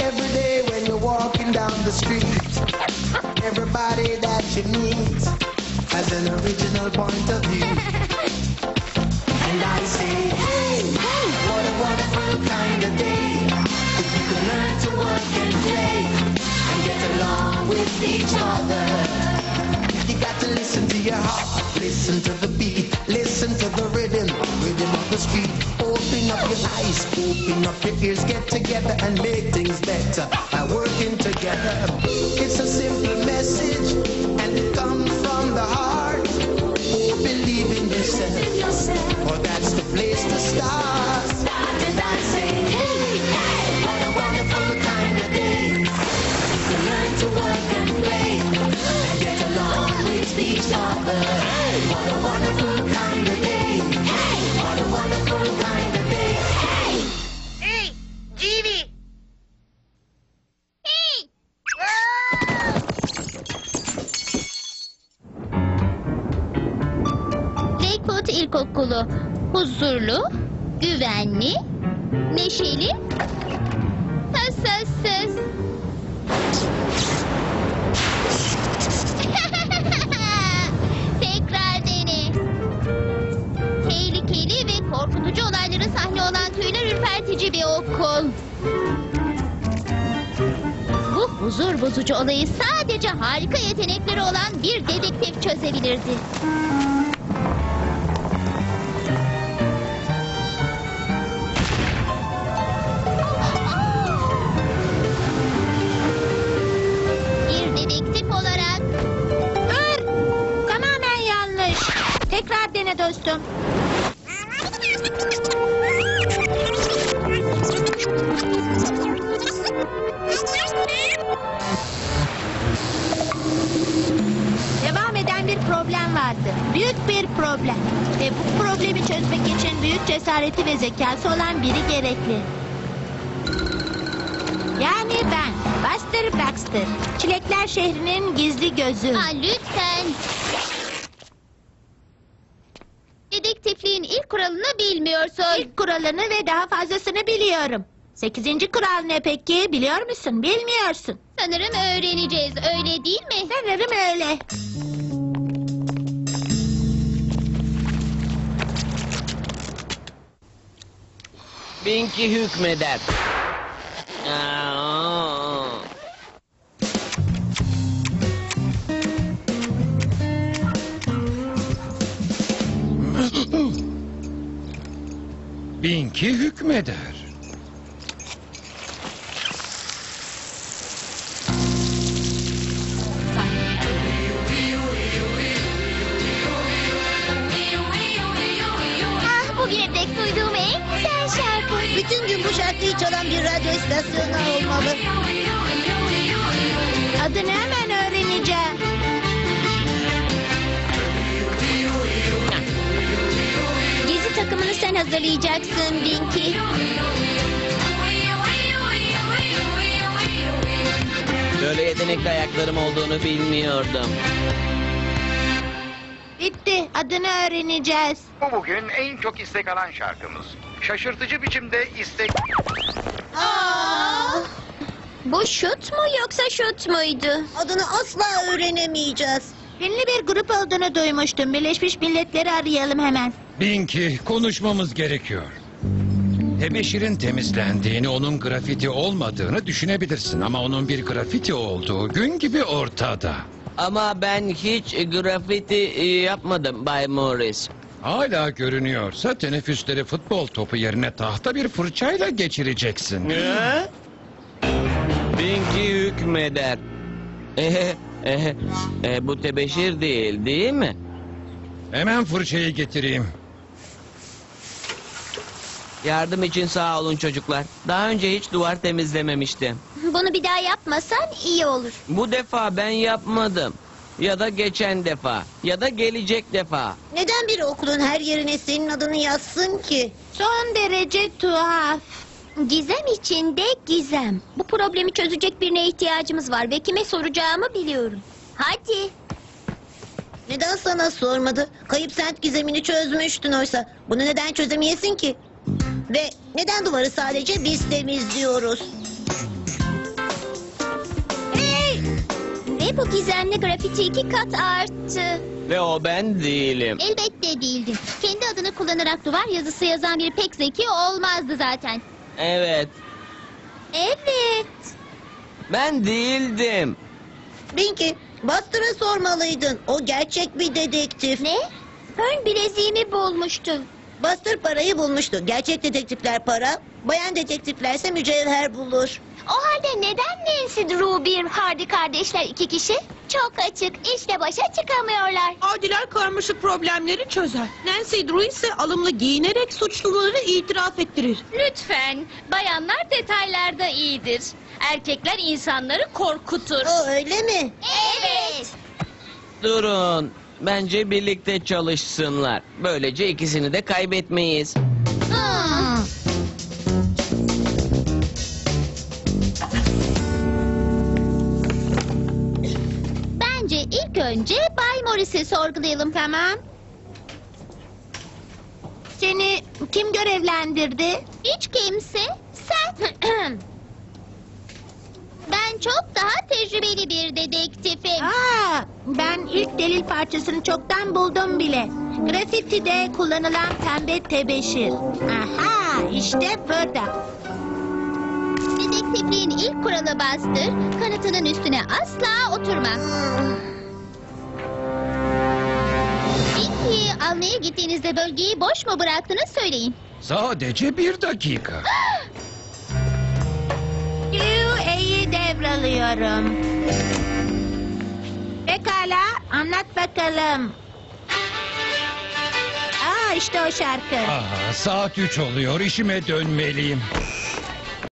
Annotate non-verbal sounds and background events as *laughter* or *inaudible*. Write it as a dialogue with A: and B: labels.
A: Every day when you're walking down the street, everybody that you meet has an original point of view. And I say, hey, what a wonderful kind of day. If you can learn to work and play and get along with each other. You got to listen to your heart, listen to the beat, listen to the rhythm, rhythm of the street. Open up your eyes, open up your ears, get together and make things better by working together. It's a simple message and it comes from the heart. Oh, believe in yourself, or that's the place to start. And I say, hey, hey, what a wonderful kind of day. Can learn to work and play and get along with each other. What a wonderful kind of day.
B: İlkokulu. Huzurlu, güvenli, neşeli, hasassız. *laughs* Tekrar dene. Tehlikeli ve korkutucu olayların sahne olan tüyler ürpertici bir okul. Bu huzur bozucu olayı sadece harika yetenekleri olan bir dedektif çözebilirdi.
C: İçin büyük cesareti ve zekası olan biri gerekli. Yani ben, Buster Baxter. Çilekler şehrinin gizli gözü.
B: Aa, lütfen. Dedektifliğin ilk kuralını bilmiyorsun.
C: İlk kuralını ve daha fazlasını biliyorum. Sekizinci kural ne peki? Biliyor musun? Bilmiyorsun.
B: Sanırım öğreneceğiz öyle değil mi?
C: Sanırım öyle.
D: Binki hükmeder. Aa,
E: Binki hükmeder.
F: Şarkıyı çalan bir radyo istasyonu olmalı.
C: Adını hemen öğreneceğim.
B: Gezi takımını sen hazırlayacaksın Binky.
D: Böyle yetenekli ayaklarım olduğunu bilmiyordum.
C: Bitti. Adını öğreneceğiz.
G: Bu bugün en çok istek alan şarkımız. Şaşırtıcı biçimde istek...
B: Bu şut mu yoksa şut muydu?
F: Adını asla öğrenemeyeceğiz.
C: Ünlü bir grup olduğunu duymuştum. Birleşmiş Milletleri arayalım hemen.
E: Binki konuşmamız gerekiyor. Tebeşir'in temizlendiğini, onun grafiti olmadığını düşünebilirsin. Ama onun bir grafiti olduğu gün gibi ortada.
D: Ama ben hiç grafiti e, yapmadım Bay Morris.
E: Hala görünüyorsa teneffüsleri futbol topu yerine tahta bir fırçayla geçireceksin.
D: Ne? Binki hükmeder. *laughs* Eh, eh, eh, bu tebeşir değil değil mi?
E: Hemen fırçayı getireyim.
D: Yardım için sağ olun çocuklar. Daha önce hiç duvar temizlememiştim.
B: Bunu bir daha yapmasan iyi olur.
D: Bu defa ben yapmadım. Ya da geçen defa. Ya da gelecek defa.
F: Neden bir okulun her yerine senin adını yazsın ki?
C: Son derece tuhaf.
B: Gizem içinde gizem. Bu problemi çözecek birine ihtiyacımız var ve kime soracağımı biliyorum. Hadi.
F: Neden sana sormadı? Kayıp sent gizemini çözmüştün oysa. Bunu neden çözemeyesin ki? Ve neden duvarı sadece biz temizliyoruz?
B: Ve bu gizemli grafiti iki kat arttı.
D: Ve o ben değilim.
B: Elbette değildin. Kendi adını kullanarak duvar yazısı yazan biri pek zeki olmazdı zaten.
D: Evet.
B: Evet.
D: Ben değildim.
F: Binky, Buster'a sormalıydın. O gerçek bir dedektif.
B: Ne? Fern bileziğimi bulmuştu.
F: Buster parayı bulmuştu. Gerçek detektifler para, bayan detektiflerse mücevher bulur.
B: O halde neden Nancy Drew bir Hardy kardeşler iki kişi? Çok açık. İşte başa çıkamıyorlar.
H: Adiler karmaşık problemleri çözer. Nancy Drew ise alımlı giyinerek suçluları itiraf ettirir.
B: Lütfen. Bayanlar detaylarda iyidir. Erkekler insanları korkutur.
F: O öyle mi?
B: Evet.
D: Durun. Bence birlikte çalışsınlar. Böylece ikisini de kaybetmeyiz.
B: Hmm. Bence ilk önce Bay Morris'i sorgulayalım.
C: Tamam. Seni kim görevlendirdi?
B: Hiç kimse. Sen. *clears throat* ben çok daha tecrübeli bir dedektifim.
C: Aa, ben ilk delil parçasını çoktan buldum bile. Grafitide kullanılan pembe tebeşir. Aha, işte burada.
B: Dedektifliğin ilk kuralı bastır. Kanıtının üstüne asla oturma. Pinky'yi almaya gittiğinizde bölgeyi boş mu bıraktınız söyleyin.
E: Sadece bir dakika. *gasps* *gasps*
C: QA'yı devralıyorum. Pekala, anlat bakalım. Aa, işte o şarkı.
E: Aa, saat üç oluyor işime dönmeliyim.